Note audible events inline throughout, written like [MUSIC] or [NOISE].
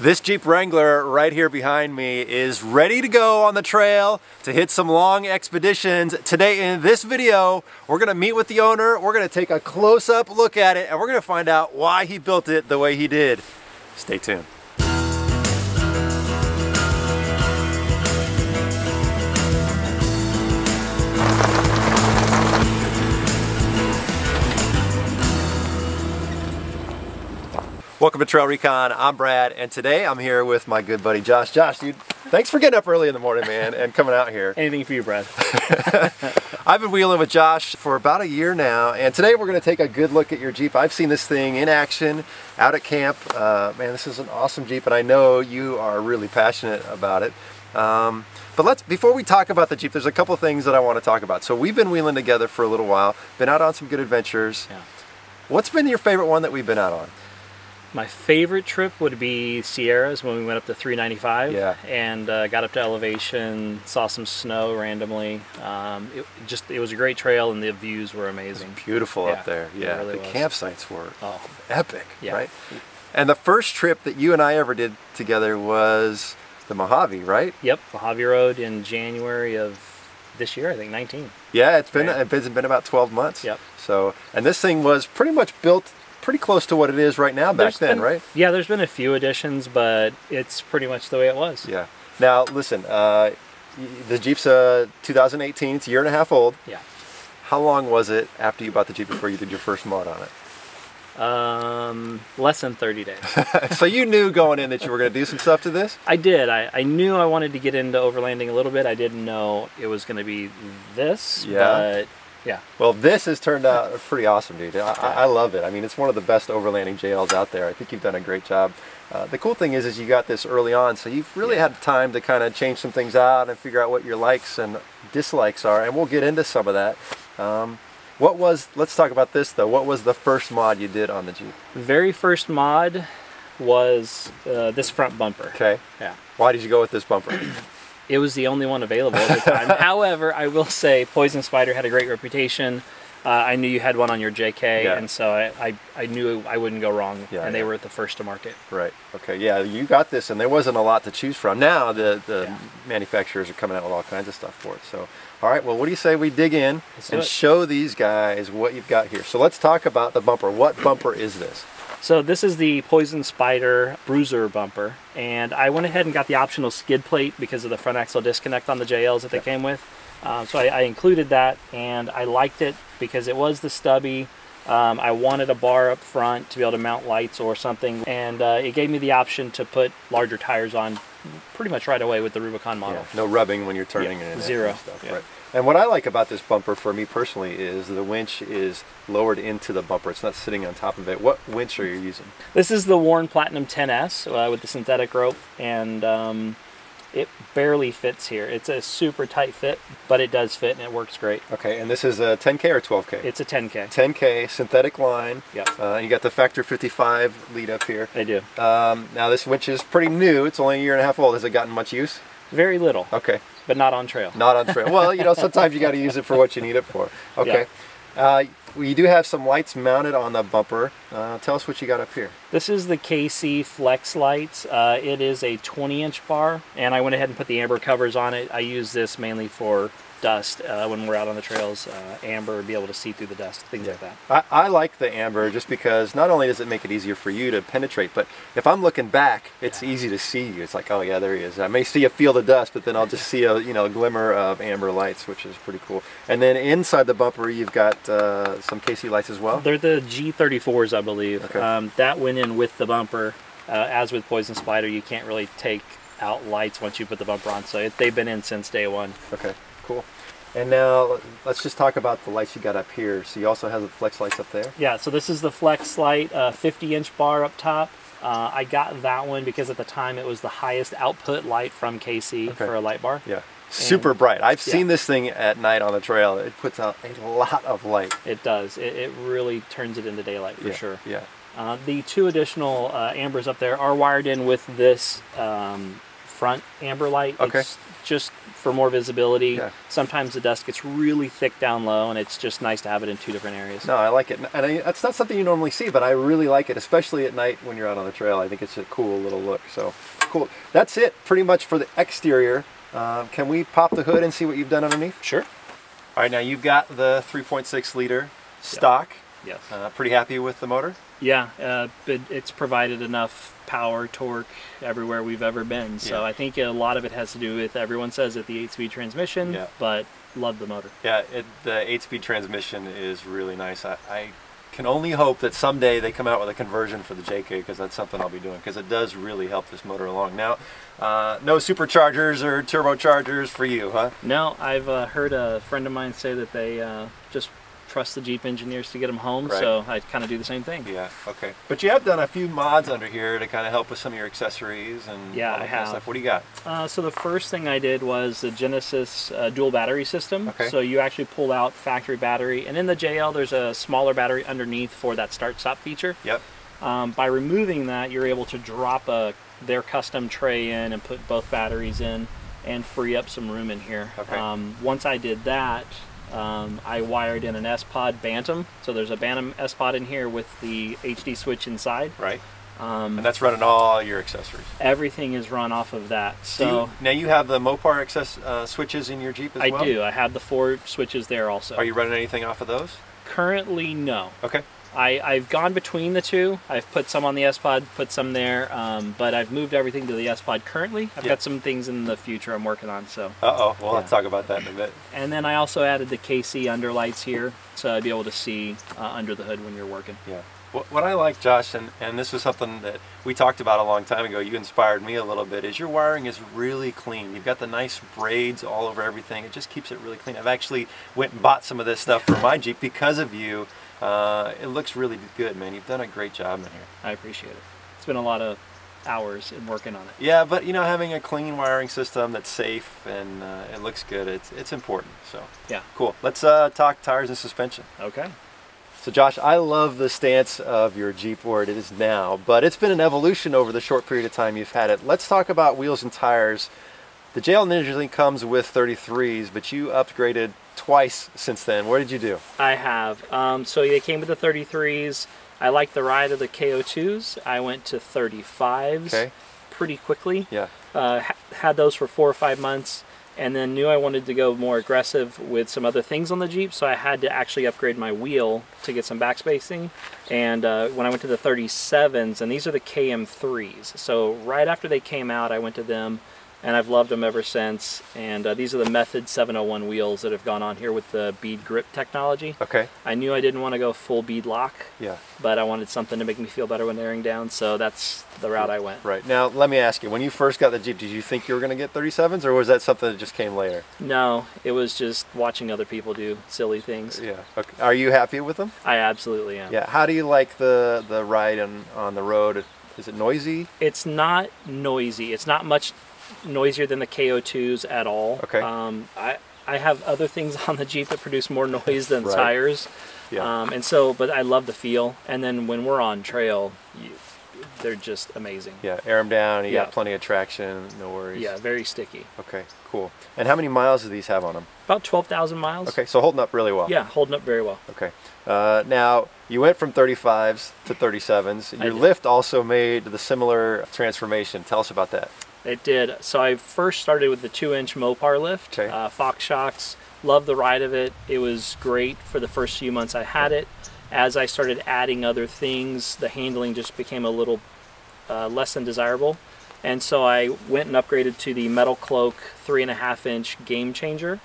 This Jeep Wrangler right here behind me is ready to go on the trail to hit some long expeditions. Today in this video, we're gonna meet with the owner, we're gonna take a close-up look at it, and we're gonna find out why he built it the way he did. Stay tuned. Welcome to Trail Recon. I'm Brad, and today I'm here with my good buddy Josh. Josh, dude, thanks for getting up early in the morning, man, and coming out here. Anything for you, Brad. [LAUGHS] I've been wheeling with Josh for about a year now, and today we're going to take a good look at your Jeep. I've seen this thing in action out at camp. Uh, man, this is an awesome Jeep, and I know you are really passionate about it. Um, but let's before we talk about the Jeep, there's a couple things that I want to talk about. So we've been wheeling together for a little while, been out on some good adventures. Yeah. What's been your favorite one that we've been out on? My favorite trip would be Sierras when we went up to 395 Yeah. and uh, got up to elevation, saw some snow randomly. Um, it just it was a great trail and the views were amazing. Beautiful Yeah, up there. Yeah, really the was. campsites were Oh, epic, Yeah. right? And the first trip that you and I ever did together was the Mojave, right? yep, Mojave Road in January of this year, I think 19. Yeah, it's been Yeah. it's been about 12 months. Yep. So, and this thing was pretty much built pretty close to what it is right now back There's then, been- right? Yeah, there's been a few additions, but it's pretty much the way it was. Yeah. Now, listen, uh, the Jeep's uh, 2018. It's a year and a half old. Yeah. How long was it after you bought the Jeep before you did your first mod on it? Um, less than 30 days. [LAUGHS] so you knew going in that you were going to do some stuff to this. I did. I, I knew I wanted to get into overlanding a little bit. I didn't know it was going to be this. Yeah. But yeah. Well, this has turned out pretty awesome, dude. I, I love it. I mean, it's one of the best overlanding JLs out there. I think you've done a great job. Uh, the cool thing is, is you got this early on, so you've really Yeah. had time to kind of change some things out and figure out what your likes and dislikes are, and we'll get into some of that. Um, what was? Let's talk about this though. What was the first mod you did on the Jeep? Very first mod was uh, this front bumper. Okay. Yeah. Why did you go with this bumper? [CLEARS THROAT] It was the only one available at the time. [LAUGHS] However, I will say Poison Spyder had a great reputation. Uh, I knew you had one on your JK, Yeah. and so I, I, I knew I wouldn't go wrong. Yeah, and they yeah. were at the first to market. right. Okay. Yeah, you got this, and there wasn't a lot to choose from. Now the the manufacturers are coming out with all kinds of stuff for it. So, all right. Well, what do you say we dig in Let's and show these guys what you've got here? So let's talk about the bumper. What bumper is this? So this is the Poison Spyder Bruiser bumper, and I went ahead and got the optional skid plate because of the front axle disconnect on the JLs that they came with. Um, so I, I included that, and I liked it because it was the stubby. Um, I wanted a bar up front to be able to mount lights or something, and uh, it gave me the option to put larger tires on pretty much right away with the Rubicon model. No rubbing when you're turning Yeah, it. and that zero. kind of Stuff, Yeah. Right. And what I like about this bumper for me personally is the winch is lowered into the bumper. It's not sitting on top of it. What winch are you using? This is the Warn Platinum 10S uh, with the synthetic rope, and um, it barely fits here. It's a super tight fit, but it does fit and it works great. Okay, and this is a 10K or 12K? It's a 10K. 10K synthetic line. Yep. Uh, you got the Factor 55 lead up here. I do. Um, now this winch is pretty new. It's only a year and a half old. Has it gotten much use? Very little, Okay, but not on trail. not on trail. well, you know, sometimes you got to use it for what you need it for. Okay. Uh, we do have some lights mounted on the bumper. Uh, tell us what you got up here. This is the KC Flex lights. Uh, it is a 20 inch bar, and I went ahead and put the amber covers on it. I use this mainly for dust uh, when we're out on the trails. Uh, amber, be able to see through the dust, things like that. I, I like the amber just because not only does it make it easier for you to penetrate, but if I'm looking back, it's easy to see you. It's like, oh yeah, there he is. I may see a field of dust, but then I'll just see a you know glimmer of amber lights, which is pretty cool. And then inside the bumper, you've got uh, some KC lights as well. They're the G34s, I believe. Okay. Um, that went in with the bumper. Uh, as with Poison Spyder, you can't really take out lights once you put the bumper on, so it, they've been in since day one. Okay, cool. And now let's just talk about the lights you got up here. So you also have the flex lights up there. Yeah, so this is the Flex Light, uh, 50 inch bar up top. Uh, I got that one because at the time it was the highest output light from KC Okay. for a light bar. Yeah. Super bright. I've yeah. seen this thing at night on the trail. It puts out a lot of light. It does. It, it really turns it into daylight for yeah. sure. Yeah. Uh, the two additional uh, ambers up there are wired in with this um, front amber light. Okay. It's just for more visibility. Yeah. Sometimes the dust gets really thick down low, and it's just nice to have it in two different areas. No, I like it, and I, that's not something you normally see, but I really like it, especially at night when you're out on the trail. I think it's a cool little look. So cool. That's it, pretty much for the exterior. Um, can we pop the hood and see what you've done underneath? Sure. All right, now you've got the 3.6 liter stock. Yes. Uh, pretty happy with the motor? Yeah, uh, but it's provided enough power, torque everywhere we've ever been. So Yeah. I think a lot of it has to do with everyone says it the eight-speed transmission, Yeah. but love the motor. Yeah, it, the eight-speed transmission is really nice. I, I can only hope that someday they come out with a conversion for the JK because that's something I'll be doing because it does really help this motor along. Now, uh, no superchargers or turbochargers for you, huh? No, I've uh, heard a friend of mine say that they uh, just trust the Jeep engineers to get them home, Right. so I kind of do the same thing. Yeah, okay. But you have done a few mods under here to kind of help with some of your accessories and Yeah, all that I have. stuff. What do you got? Uh, so the first thing I did was the Genesis uh, dual battery system. Okay. So you actually pull out factory battery, and in the JL there's a smaller battery underneath for that start-stop feature. Yep. Um, by removing that, you're able to drop a their custom tray in and put both batteries in, and free up some room in here. Okay. Um, once I did that, um, I wired in an S-Pod Bantam. So there's a Bantam S-Pod in here with the HD switch inside. Right. Um, And that's running all your accessories. everything is run off of that. So you, now you have the Mopar access uh, switches in your Jeep as I well? do. I have the four switches there also. Are you running anything off of those? Currently, no. Okay. I, I've gone between the two. I've put some on the S Pod, put some there, um, but I've moved everything to the S Pod currently. I've Yeah. got some things in the future I'm working on. So, Uh oh. Well, let's Yeah. talk about that in a bit. and then I also added the KC underlights here, so I'd be able to see uh, under the hood when you're working. Yeah. What, what I like, Josh, and, and this was something that we talked about a long time ago, you inspired me a little bit, is your wiring is really clean. You've got the nice braids all over everything. It just keeps it really clean. I've actually went and bought some of this stuff for my Jeep because of you. Uh, it looks really good, man. You've done a great job in here. I appreciate it. It's been a lot of hours in working on it. Yeah, but you know, having a clean wiring system that's safe and uh, it looks good, it's, it's important. So, Yeah. cool. Let's uh, talk tires and suspension. Okay. So Josh, I love the stance of your Jeep where it is now, but it's been an evolution over the short period of time you've had it. Let's talk about wheels and tires. The JL Ninja comes with 33s, but you upgraded twice since then. What did you do? I have. Um, so they came with the 33s. I like the ride of the KO2s. I went to 35s Okay. pretty quickly. Yeah. uh, ha- had those for four or five months and then knew I wanted to go more aggressive with some other things on the Jeep, so I had to actually upgrade my wheel to get some backspacing. And uh, when I went to the 37s, and these are the KM3s, so right after they came out, I went to them, and I've loved them ever since. And uh, these are the Method 701 wheels that have gone on here with the bead grip technology. Okay. I knew I didn't want to go full bead lock, Yeah. but I wanted something to make me feel better when airing down, so that's the route I went. Right. Now, let me ask you, when you first got the Jeep, did you think you were going to get 37s or was that something that just came later? No, it was just watching other people do silly things. Yeah. Okay. Are you happy with them? I absolutely am. Yeah. How do you like the the ride on on the road? Is it noisy? It's not noisy. It's not much noisier than the KO2s at all. Okay. Um, I I have other things [LAUGHS] on the Jeep that produce more noise than Right. tires. Yeah. Um, and so, but I love the feel. And then when we're on trail, you, they're just amazing. Yeah. Air them down. You Yeah. got plenty of traction. No worries. Yeah, very sticky. Okay. Cool. And how many miles do these have on them? About 12,000 miles. Okay. So holding up really well. Yeah, holding up very well. Okay. Uh, now you went from 35s to 37s. I Your lift also made the similar transformation. Tell us about that. It did. So I first started with the two-inch Mopar lift, Okay. uh, Fox shocks. Loved the ride of it. It was great for the first few months I had it. As I started adding other things, the handling just became a little uh, less than desirable. And so I went and upgraded to the Metal Cloak three and a half inch Game Changer,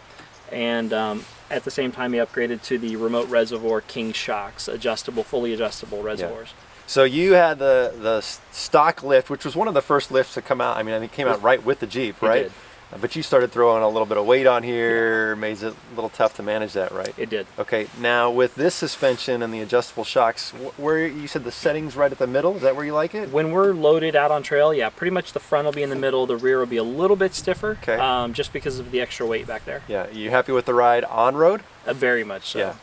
and um, at the same time, he upgraded to the Remote Reservoir King shocks, adjustable, fully adjustable reservoirs. So you had the the stock lift, which was one of the first lifts to come out. I mean, I think it came out right with the Jeep, It right? did. But you started throwing a little bit of weight on here, made it a little tough to manage that, right? It did. Okay, now with this suspension and the adjustable shocks, where you said the settings right at the middle, is that where you like it? When we're loaded out on trail, yeah, pretty much the front will be in the middle, the rear will be a little bit stiffer, Okay. um, just because of the extra weight back there. Yeah, you happy with the ride on road? Uh, very much so. Yeah.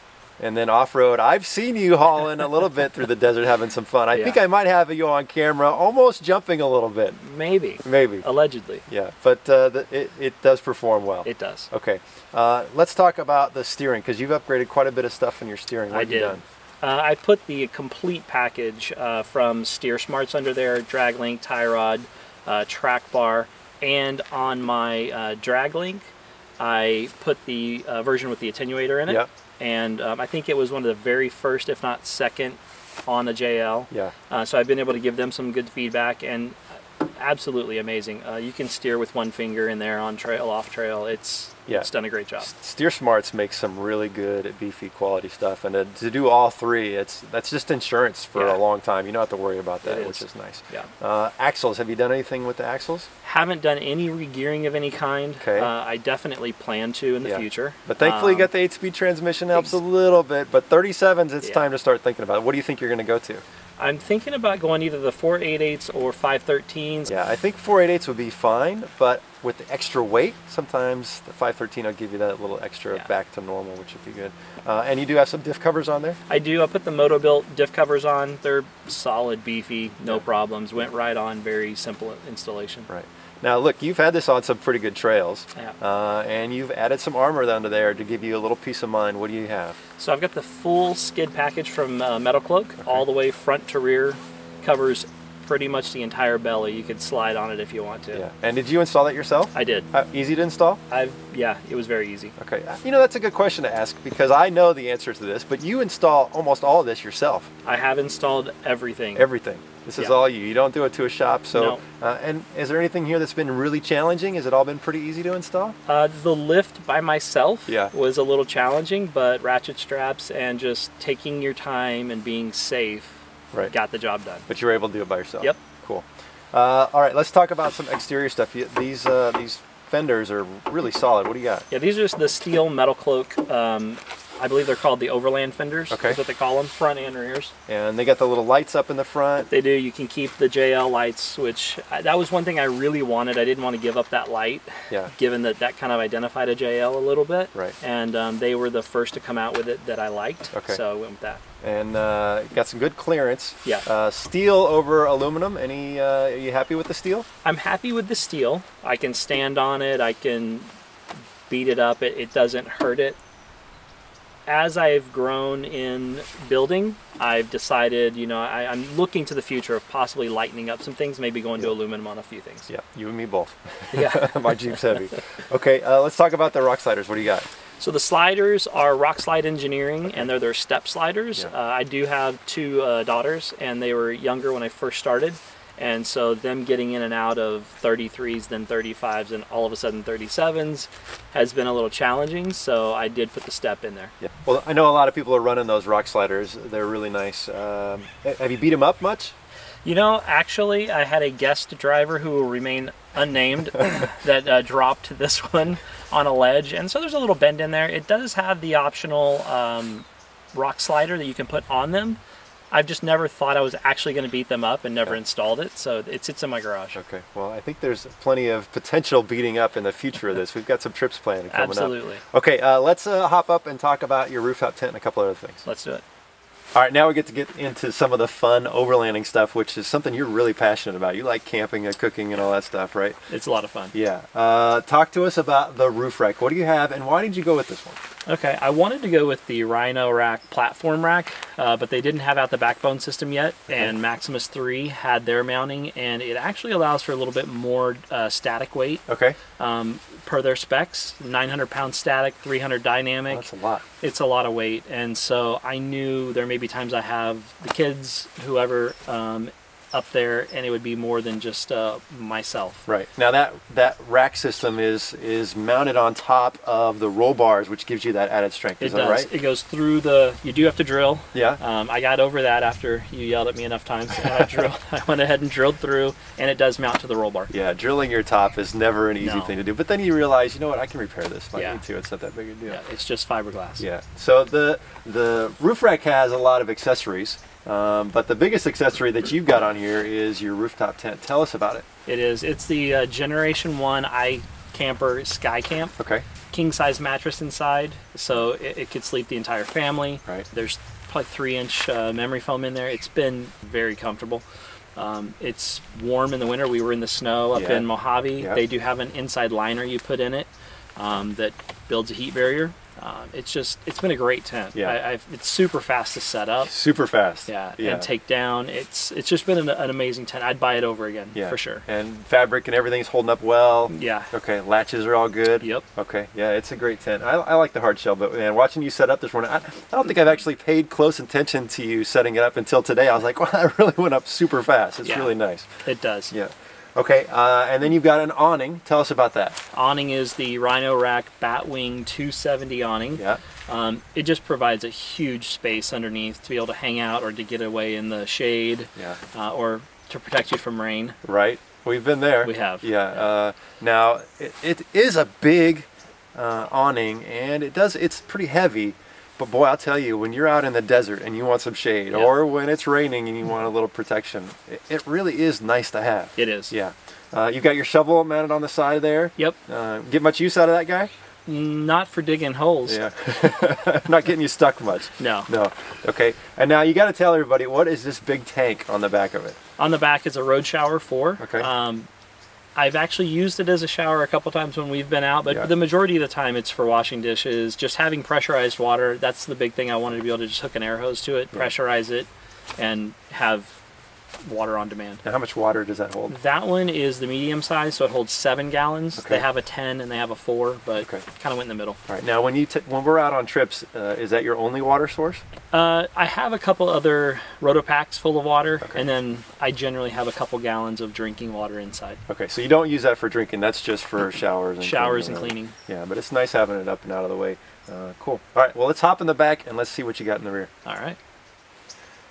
And then off-road, I've seen you hauling a little bit through the desert, having some fun. I Yeah. think I might have you on camera, almost jumping a little bit, Maybe. maybe. Allegedly. Yeah, but uh, the, it, it does perform well. It does. Okay, uh, let's talk about the steering because you've upgraded quite a bit of stuff in your steering. What I have you did. done? Uh, I put the complete package uh, from Steer Smarts under there, drag link, tie rod, uh, track bar, and on my uh, drag link, I put the uh, version with the attenuator in it. Yep. And um, I think it was one of the very first, if not second, on the JL. Yeah. Uh, so I've been able to give them some good feedback and absolutely amazing. Uh, you can steer with one finger in there on trail, off trail. It's Yeah. it's done a great job. Steer Smarts makes some really good beefy quality stuff, and to, to do all three, it's that's just insurance for Yeah. a long time. You don't have to worry about that, which is. is nice. Yeah. Uh, axles, have you done anything with the axles? Haven't done any regearing of any kind. Okay. Uh, I definitely plan to in the Yeah. future. But thankfully, you Um, got the eight-speed transmission helps a little bit. But 37s, it's time to start thinking about it. What do you think you're going to go to? I'm thinking about going either the 488s or 513s. Yeah, I think 488s would be fine, but with the extra weight, sometimes the 513 will give you that little extra Yeah. back to normal, which would be good. Uh, and you do have some diff covers on there. I do. I put the Motobuilt diff covers on. They're solid, beefy, no Yeah. problems. Went right on. Very simple installation. Right. Now, look, you've had this on some pretty good trails, Yeah. uh, and you've added some armor under there to give you a little peace of mind. What do you have? So I've got the full skid package from uh, Metal Cloak, all the way front to rear. Covers pretty much the entire belly. You could slide on it if you want to. Yeah. And did you install that yourself? I did. How easy to install? I've yeah. It was very easy. Okay. You know, that's a good question to ask because I know the answer to this, but you install almost all of this yourself. I have installed everything. Everything. This is Yeah. all you. You don't do it to a shop. So, No. uh, and is there anything here that's been really challenging? Has it all been pretty easy to install? Uh, the lift by myself Yeah. was a little challenging, but ratchet straps and just taking your time and being safe Right. got the job done. But you were able to do it by yourself. Yep. Cool. Uh, all right. Let's talk about some exterior stuff. These uh, these fenders are really solid. What do you got? Yeah, these are just the steel metal cloak. Um, I believe they're called the overland fenders. Okay. Is what they call them, front and rears. And they got the little lights up in the front. They do. You can keep the JL lights, which I, that was one thing I really wanted. I didn't want to give up that light, Yeah. given that that kind of identified a JL a little bit. Right. And um, they were the first to come out with it that I liked. Okay. So I went with that. And uh, got some good clearance. Yeah. Uh, steel over aluminum. Any? Uh, are you happy with the steel? I'm happy with the steel. I can stand on it. I can beat it up. It, it doesn't hurt it. As I've grown in building, I've decided, you know, I, I'm looking to the future of possibly lightening up some things, maybe going to aluminum on a few things. Yeah. You and me both. Yeah. [LAUGHS] My Jeep's heavy. Okay. Uh, let's talk about the rock sliders. What do you got? So the sliders are Rock Slide Engineering, and they're their step sliders. Yeah. Uh, I do have two uh, daughters, and they were younger when I first started, and so them getting in and out of 33s, then 35s, and all of a sudden 37s has been a little challenging. So I did put the step in there. Yeah. Well, I know a lot of people are running those rock sliders. They're really nice. Um, have you beat them up much? You know, actually, I had a guest driver who will remain unnamed [LAUGHS] that uh, dropped this one on a ledge, and so there's a little bend in there. It does have the optional um, rock slider that you can put on them. I've just never thought I was actually going to beat them up and never Yeah. installed it, so it sits in my garage. Okay. Well, I think there's plenty of potential beating up in the future of this. We've got some trips planned coming Absolutely. up. Absolutely. Okay. Uh, let's uh, hop up and talk about your rooftop tent and a couple other things. Let's do it. All right, now we get to get into some of the fun overlanding stuff, which is something you're really passionate about. You like camping and cooking and all that stuff, right? It's a lot of fun. Yeah. Uh, talk to us about the roof rack. What do you have, and why did you go with this one? Okay, I wanted to go with the Rhino rack platform rack, uh, but they didn't have out the backbone system yet, and Maximus 3 had their mounting, and it actually allows for a little bit more uh, static weight Okay. um, per their specs 900 pound static, 300 dynamic. That's a lot. it's a lot of weight, and so I knew there may be times I have the kids, whoever, um, up there, and it would be more than just uh, myself. Right. Now that that rack system is is mounted on top of the roll bars, which gives you that added strength. It Is that does. right? It goes through the. You do have to drill. Yeah. Um, I got over that after you yelled at me enough times. [LAUGHS] I, drilled, I went ahead and drilled through, and it does mount to the roll bar. Yeah, drilling your top is never an easy No. thing to do. But then you realize, you know what, I can repair this if I Yeah. need to. It's not that big a deal. Yeah, it's just fiberglass. Yeah. So the the roof rack has a lot of accessories, um, but the biggest accessory that you've got on here is your rooftop tent. Tell us about it. It is. It's the uh, Generation One. I camper Sky Camp. Okay. King size mattress inside, so it, it could sleep the entire family. Right. There's probably three inch uh, memory foam in there. It's been very comfortable. Um, it's warm in the winter. We were in the snow up Yeah. in Mojave. Yeah. They do have an inside liner you put in it um, that builds a heat barrier. Um, it's just it's been a great tent. Yeah. I, I've, it's super fast to set up. Super fast. Yeah, Yeah. and take down. It's it's just been an, an amazing tent. I'd buy it over again yeah. for sure. And fabric and everything's holding up well. Yeah. Okay. Latches are all good. Yep. Okay. Yeah, it's a great tent. I, I like the hard shell, but man, watching you set up this morning, I, I don't think I've actually paid close attention to you setting it up until today. I was like, [LAUGHS] wow, that really went up super fast. It's Yeah. really nice. It does. Yeah. Okay. Uh, and then you've got an awning. Tell us about that. Awning is the Rhino Rack Batwing 270 awning. Yeah. Um, it just provides a huge space underneath to be able to hang out or to get away in the shade Yeah. uh, or to protect you from rain. Right. We've been there. We have. Yeah. Uh, now it, it is a big uh, awning, and it does. It's pretty heavy. But boy, I'll tell you, when you're out in the desert and you want some shade, Yeah. or when it's raining and you want a little protection, it, it really is nice to have. It is. Yeah. Uh, you got your shovel mounted on the side there. Yep. Uh, get much use out of that guy? Not for digging holes. Yeah. [LAUGHS] Not getting you stuck much. No. No. Okay. And now you got to tell everybody what is this big tank on the back of it? On the back is a road shower 4. Okay. Um, I've actually used it as a shower a couple times when we've been out, but Yeah. the majority of the time it's for washing dishes, just having pressurized water. That's the big thing. I wanted to be able to just hook an air hose to it, pressurize it, and have water on demand. Now, how much water does that hold? That one is the medium size, so it holds seven gallons. Okay. They have a 10 and they have a 4, but Okay. kind of went in the middle. All right. Now, when you when we're out on trips, uh, is that your only water source? Uh, I have a couple other RotopaX full of water, Okay. and then I generally have a couple gallons of drinking water inside. Okay, so you don't use that for drinking. That's just for showers and Showers and cleaning. cleaning. Yeah, but it's nice having it up and out of the way. Uh, cool. All right. Well, let's hop in the back and let's see what you got in the rear. All right.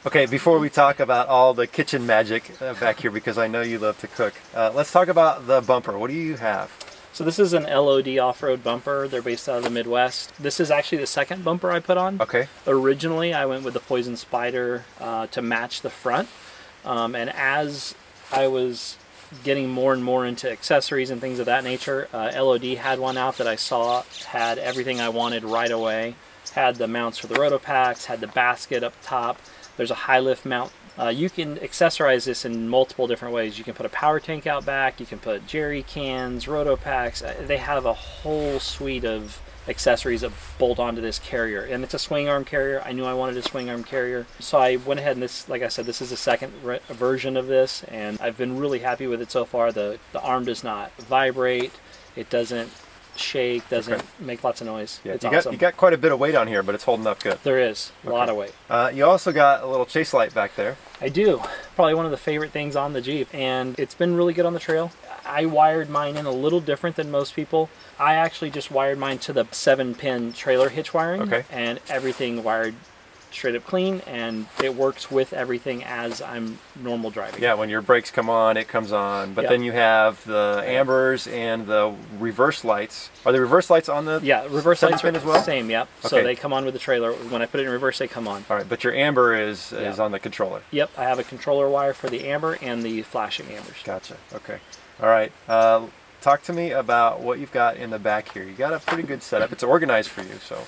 Okay, before we talk about all the kitchen magic uh, back here, because I know you love to cook, uh, let's talk about the bumper. What do you have? So this is an LOD off-road bumper. They're based out of the Midwest. This is actually the second bumper I put on. Okay. Originally, I went with the Poison Spyder uh, to match the front, um, and as I was getting more and more into accessories and things of that nature, uh, LOD had one out that I saw had everything I wanted right away. Had the mounts for the RotopaX, had the basket up top. There's a high lift mount. Uh, you can accessorize this in multiple different ways. You can put a power tank out back. You can put jerry cans, RotopaX. Uh, They have a whole suite of accessories that bolt onto this carrier, and it's a swing arm carrier. I knew I wanted a swing arm carrier, so I went ahead and this, like I said, this is the second version of this, and I've been really happy with it so far. the The arm does not vibrate. It doesn't shake. Doesn't Okay. make lots of noise. Yeah, it's you awesome. got you got quite a bit of weight on here, but it's holding up good. there is a lot of weight. Uh, you also got a little chase light back there. I do. Probably one of the favorite things on the Jeep, and it's been really good on the trail. I wired mine in a little different than most people. I actually just wired mine to the seven pin trailer hitch wiring, Okay. and everything wired straight up clean, and it works with everything as I'm normal driving. Yeah, when your brakes come on, it comes on. But Yeah. then you have the ambers and the reverse lights. Are the reverse lights on the? Yeah, reverse lights are as well? Same, yep. Okay. So they come on with the trailer. When I put it in reverse, they come on. All right, but your amber is is on the controller. Yep, I have a controller wire for the amber and the flashing ambers. Gotcha. Okay. All right. Uh, talk to me about what you've got in the back here. You got a pretty good setup. It's organized for you. So,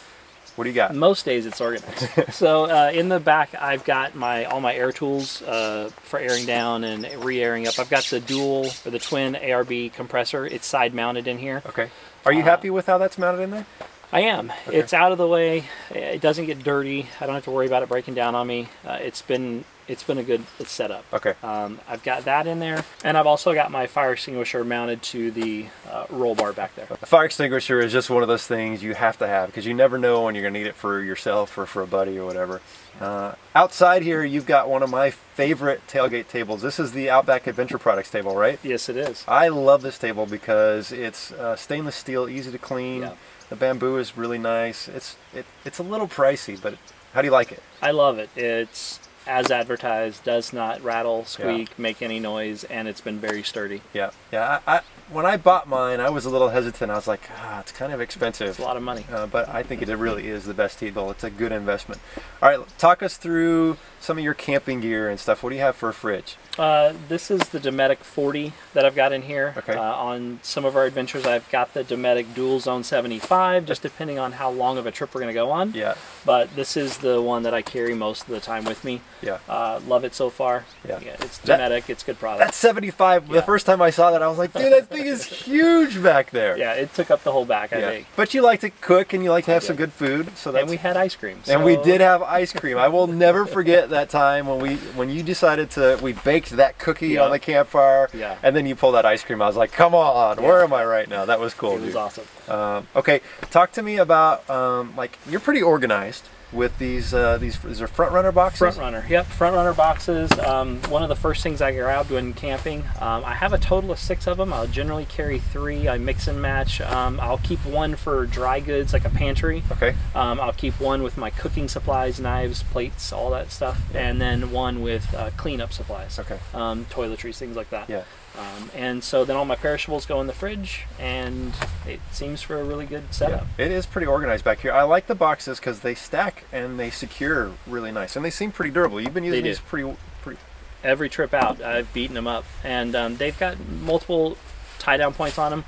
what do you got? Most days it's organized. [LAUGHS] so uh, in the back, I've got my all my air tools uh, for airing down and re-airing up. I've got the dual or the twin ARB compressor. It's side mounted in here. Okay. Are you Uh, happy with how that's mounted in there? I am. Okay. It's out of the way. It doesn't get dirty. I don't have to worry about it breaking down on me. Uh, it's been it's been a good setup. Okay. Um, I've got that in there, and I've also got my fire extinguisher mounted to the uh, roll bar back there. A fire extinguisher is just one of those things you have to have because you never know when you're going to need it for yourself or for a buddy or whatever. Uh, outside here, you've got one of my favorite tailgate tables. This is the Outback Adventure Products table, right? Yes, it is. I love this table because it's uh, stainless steel, easy to clean. Yeah. The bamboo is really nice. It's it, it's a little pricey, but how do you like it? I love it. It's as advertised, does not rattle, squeak, make any noise, and it's been very sturdy. Yeah, yeah. I, I, when I bought mine, I was a little hesitant. I was like, ah, it's kind of expensive. It's a lot of money. Uh, but I think it really is the best Eagle. It's a good investment. All right, talk us through some of your camping gear and stuff. What do you have for a fridge? Uh, this is the Dometic 40 that I've got in here. Okay. Uh, on some of our adventures, I've got the Dometic Dual Zone 75, just depending on how long of a trip we're going to go on. Yeah, But this is the one that I carry most of the time with me. Yeah. Uh, love it so far. Yeah. it's That- it's good product. That's 75, the first time I saw that, I was like, dude, that thing is [LAUGHS] huge back there. yeah, it took up the whole back, I Yeah. think. But you like to cook and you like to have some good food, so that's And we had ice cream. and we did have [LAUGHS] ice cream. I will never forget that time when we when you decided to we baked that cookie Yeah. on the campfire, Yeah. and then you pulled that ice cream. I was like, come on, where am I right now? That was cool. It was dude. awesome. Um, okay, talk to me about um, like you're pretty organized with these uh, these is there front runner boxes? Front runner, yep, front runner boxes. Um, one of the first things I grabbed when camping. Um, I have a total of six of them. I'll generally carry three. I mix and match. Um, I'll keep one for dry goods, like a pantry. Okay, Um, I'll keep one with my cooking supplies, knives, plates, all that stuff, and then one with uh, cleanup supplies, okay, um, toiletries, things like that. yeah. Um, and so then all my perishables go in the fridge, and it seems for a really good setup. Yeah, it is pretty organized back here. I like the boxes because they stack and they secure really nice, and they seem pretty durable. You've been using these pretty, pretty. every trip out i've beaten them up and um, they've got multiple tie down points on them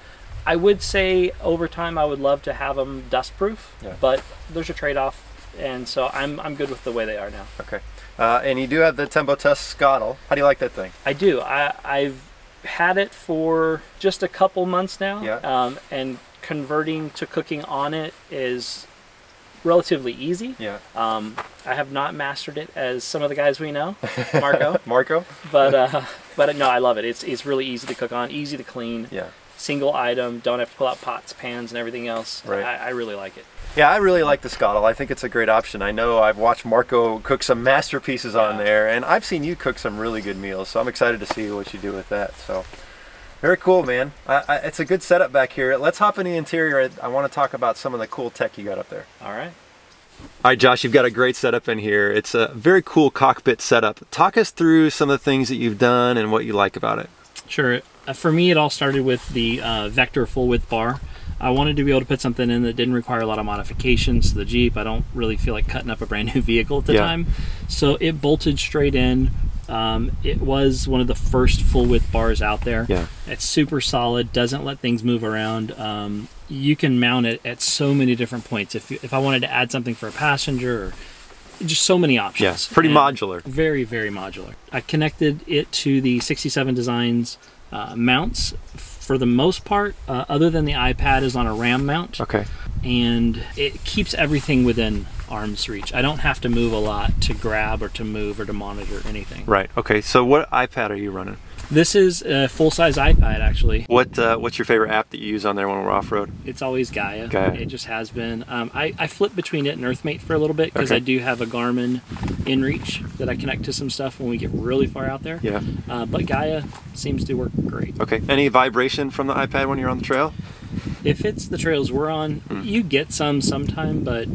i would say over time i would love to have them dust proof Yeah. but there's a trade-off and so I'm, I'm good with the way they are now Okay, uh, and you do have the Tempo Test Skottle. How do you like that thing? i do I, i've had it for just a couple months now Yeah. um, and converting to cooking on it is relatively easy Yeah, um, i have not mastered it as some of the guys we know [LAUGHS] marco Marco. but uh, but no, I love it. It's it's really easy to cook on, easy to clean, Yeah. single item. Don't have to pull out pots, pans, and everything else. Right. I, I really like it. Yeah, I really like the Skottle. I think it's a great option. I know I've watched Marco cook some masterpieces on there, and I've seen you cook some really good meals. So I'm excited to see what you do with that. So very cool, man. I, I, it's a good setup back here. Let's hop in the interior. I, I want to talk about some of the cool tech you got up there. All right. All right, Josh, you've got a great setup in here. It's a very cool cockpit setup. Talk us through some of the things that you've done and what you like about it. Sure. Uh, for me, it all started with the uh, Vector full width bar. I wanted to be able to put something in that didn't require a lot of modifications to the Jeep. I don't really feel like cutting up a brand new [LAUGHS] vehicle at the Yeah. time. So it bolted straight in. Um, it was one of the first full width bars out there. Yeah. It's super solid, doesn't let things move around. Um, you can mount it at so many different points. If, if I wanted to add something for a passenger or just so many options. Yes, pretty And- modular. very, very modular. I connected it to the 67 Designs uh, mounts. For the most part, uh, other than the iPad is on a RAM mount, Okay. and it keeps everything within arm's reach. I don't have to move a lot to grab or to move or to monitor anything. Right. Okay. So what iPad are you running? This is a full-size iPad, actually. What uh, What's your favorite app that you use on there when we're off road? It's always Gaia. Gaia. It just has been. Um, I, I flip between it and EarthMate for a little bit because Okay. I do have a Garmin InReach that I connect to some stuff when we get really far out there. Yeah. Uh, but Gaia seems to work great. Okay. Any vibration from the iPad when you're on the trail? If it's the trails we're on, Hmm. you get some sometime, but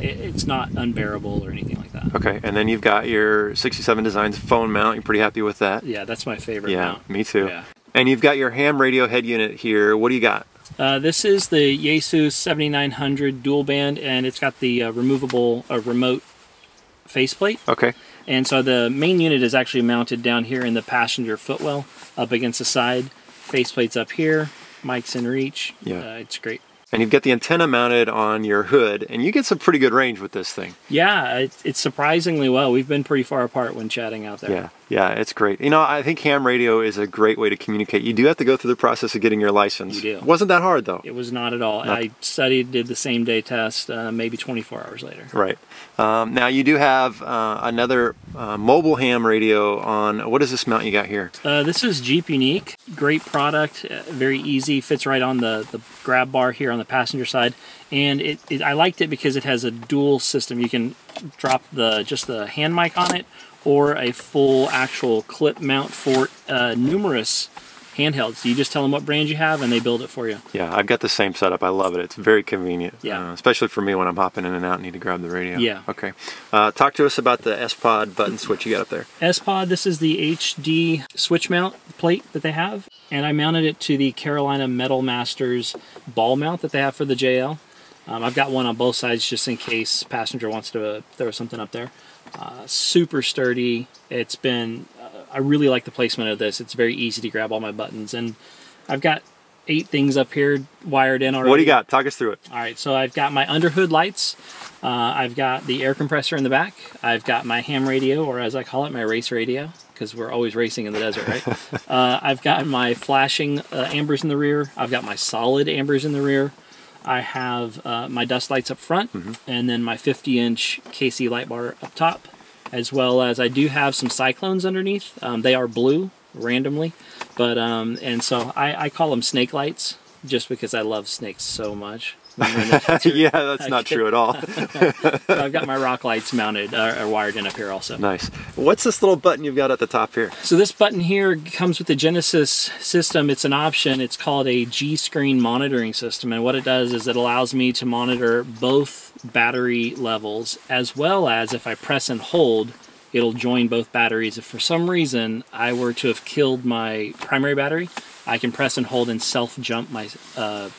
it, it's not unbearable or anything like that. Okay. And then you've got your 67 Designs phone mount. You're pretty happy with that? Yeah, that's my favorite Yeah. mount. Me too. Yeah. And you've got your ham radio head unit here. What do you got? Uh, this is the Yaesu 7900 dual band, and it's got the uh, removable uh, remote faceplate. Okay. And so the main unit is actually mounted down here in the passenger footwell, up against the side. Faceplate's up here, mic's in reach. Yeah. Uh, it's great. And you've got the antenna mounted on your hood, and you get some pretty good range with this thing. Yeah, it's surprisingly well. We've been pretty far apart when chatting out there. Yeah, yeah, it's great. You know, I think ham radio is a great way to communicate. You do have to go through the process of getting your license. You do. Wasn't that hard though? It was not at all. I studied, did the same day test, uh, maybe 24 hours later. Right. Um, now you do have uh, another uh, mobile ham radio on. What is this mount you got here? Uh, this is Jeep Unique. Great product, uh, very easy, fits right on the, the grab bar here on the passenger side. And it, it, I liked it because it has a dual system. You can drop the just the hand mic on it or a full actual clip mount for uh, numerous handhelds. You just tell them what brand you have, and they build it for you. Yeah, I've got the same setup. I love it. It's very convenient. Yeah. Uh, especially for me when I'm hopping in and out and need to grab the radio. Yeah. Okay. Uh, talk to us about the S-Pod button switch you got up there. S-Pod, this is the HD switch mount plate that they have, and I mounted it to the Carolina Metal Masters ball mount that they have for the JL. Um, I've got one on both sides just in case passenger wants to throw something up there. Uh, super sturdy. It's been, uh, I really like the placement of this. It's very easy to grab all my buttons. And I've got eight things up here wired in already. What do you got? Talk us through it. All right, so I've got my underhood lights. Uh, I've got the air compressor in the back. I've got my ham radio, or as I call it, my race radio, because we're always racing in the desert, right? [LAUGHS] uh, I've got my flashing uh, ambers in the rear. I've got my solid ambers in the rear. I have uh, my dust lights up front, Mm-hmm. and then my 50-inch KC light bar up top, as well as I do have some cyclones underneath. Um, they are blue randomly, but um, and so I, I call them snake lights just because I love snakes so much. [LAUGHS] yeah, that's not true at all. [LAUGHS] So I've got my rock lights mounted uh, wired in up here also. nice. What's this little button you've got at the top here? So this button here comes with the Genesis system. It's an option. It's called a G-screen monitoring system. And what it does is it allows me to monitor both battery levels as well as if I press and hold, it'll join both batteries. If for some reason I were to have killed my primary battery, I can press and hold and self-jump my uh,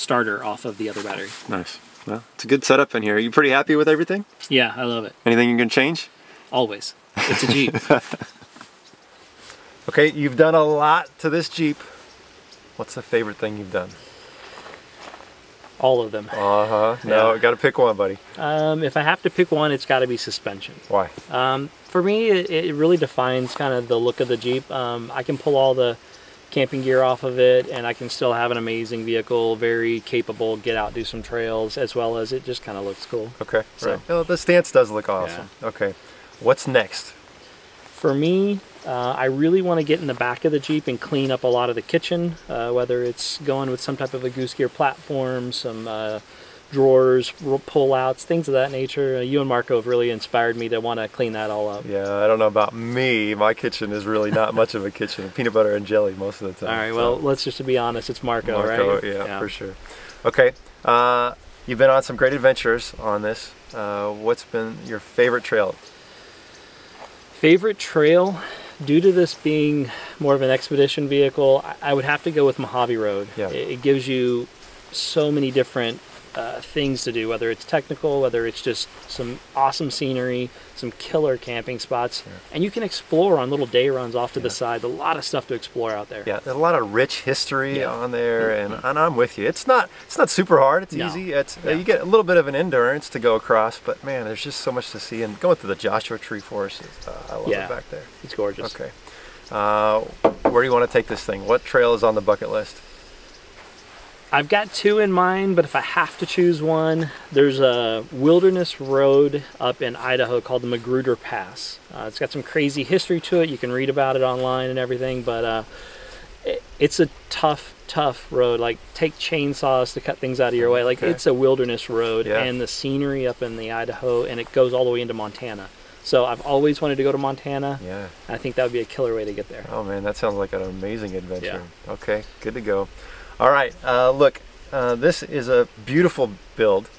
starter off of the other battery. Nice. Well, it's a good setup in here. Are you pretty happy with everything? Yeah, I love it. Anything you can change? Always. It's a [LAUGHS] Jeep. Okay, you've done a lot to this Jeep. What's the favorite thing you've done? All of them. Uh-huh. No, Yeah. got to pick one, buddy. Um, if I have to pick one, it's got to be suspension. Why? Um, for me, it, it really defines kind of the look of the Jeep. Um, I can pull all the camping gear off of it, and I can still have an amazing vehicle, very capable, get out, do some trails, as well as it just kind of looks cool. Okay, So- right. Well, the stance does look awesome. Okay. What's next? For me, uh, I really want to get in the back of the Jeep and clean up a lot of the kitchen, uh, whether it's going with some type of a goose gear platform, some uh, drawers, pullouts, things of that nature. Uh, you and Marco have really inspired me to want to clean that all up. Yeah, I don't know about me. My kitchen is really not much of a kitchen. [LAUGHS] Peanut butter and jelly most of the time. All right, so- well, let's just to be honest, it's Marco, Marco, right? yeah, for sure. Okay, uh, you've been on some great adventures on this. Uh, what's been your favorite trail? Favorite trail, due to this being more of an expedition vehicle, I, would have to go with Mojave Road. Yeah. It gives you so many different uh, things to do, whether it's technical, whether it's just some awesome scenery, some killer camping spots, and you can explore on little day runs off to the side. A lot of stuff to explore out there. Yeah, there's a lot of rich history Yeah. on there, and, and I'm with you. It's not it's not super hard. It's No. easy. It's uh, Yeah. you get a little bit of an endurance to go across, but man, there's just so much to see. And going through the Joshua Tree Forest, is, uh, I love Yeah. it back there. It's gorgeous. Okay, uh, where do you want to take this thing? What trail is on the bucket list? I've got two in mind, but if I have to choose one, there's a wilderness road up in Idaho called the Magruder Pass. Uh, it's got some crazy history to it. You can read about it online and everything, but uh, it, it's a tough, tough road. Like, take chainsaws to cut things out of your way. Like, Okay. it's a wilderness road, Yeah. and the scenery up in the Idaho, and it goes all the way into Montana. So I've always wanted to go to Montana. Yeah. I think that would be a killer way to get there. Oh man, that sounds like an amazing adventure. Yeah. Okay, good to go. All right, uh, look, uh, this is a beautiful build,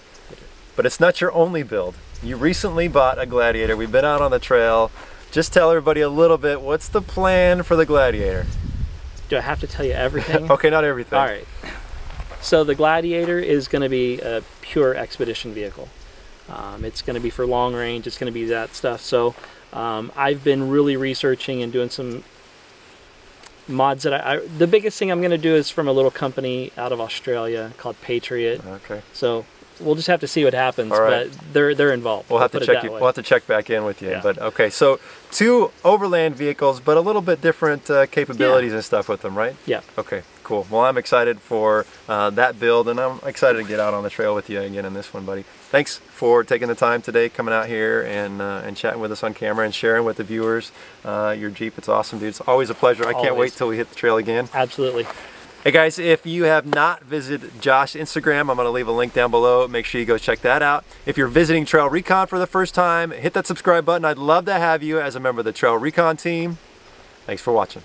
but it's not your only build. You recently bought a Gladiator. We've been out on the trail. Just tell everybody a little bit. What's the plan for the Gladiator? Do I have to tell you everything? [LAUGHS] Okay, not everything. All right. So the Gladiator is going to be a pure expedition vehicle. Um, it's going to be for long range. It's going to be that stuff. So um, I've been really researching and doing some mods that I, I the biggest thing I'm going to do is from a little company out of Australia called Patriot. Okay. So we'll just have to see what happens. Right. But they're they're involved. We'll have to check you. We'll have to check back in with you. Yeah. But okay, so two overland vehicles, but a little bit different uh, capabilities and stuff with them, right? Yeah. Okay, cool. Well, I'm excited for uh, that build, and I'm excited to get out on the trail with you again in this one, buddy. Thanks for taking the time today, coming out here and uh, and chatting with us on camera and sharing with the viewers uh, your Jeep. It's awesome, dude. It's always a pleasure. I can't wait Always. till we hit the trail again. Absolutely. Hey guys, if you have not visited Josh's Instagram, I'm going to leave a link down below. Make sure you go check that out. If you're visiting Trail Recon for the first time, hit that subscribe button. I'd love to have you as a member of the Trail Recon team. Thanks for watching.